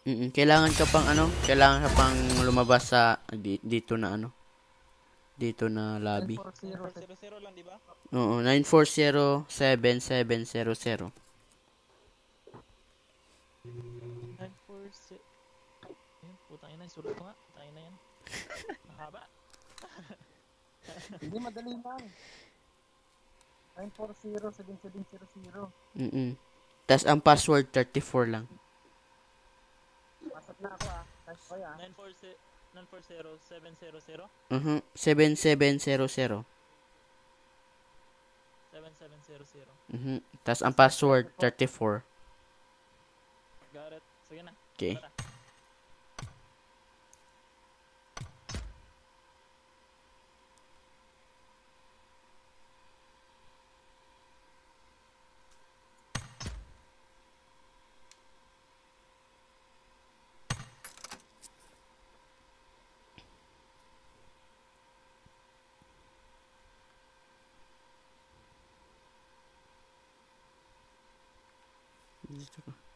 Mm, kailangan ka pang ano, kailangan ka pang lumabas sa di- dito na ano. Dito na lobby. 400 lang, di ba? Oo, 940-7700. 946. Ayun, putang ina, sulat ko nga. Putang ina yan. Mahaba. Hindi, madali lang. 940-7700. Mm. Tapos ang password 34 lang. Na ako ah. Ko yan. 946 940 700 Mhm. 7700. 7700. Mhm. Tapos ang password 34. Got it. Sige na. Okay. Tara. Dito ka.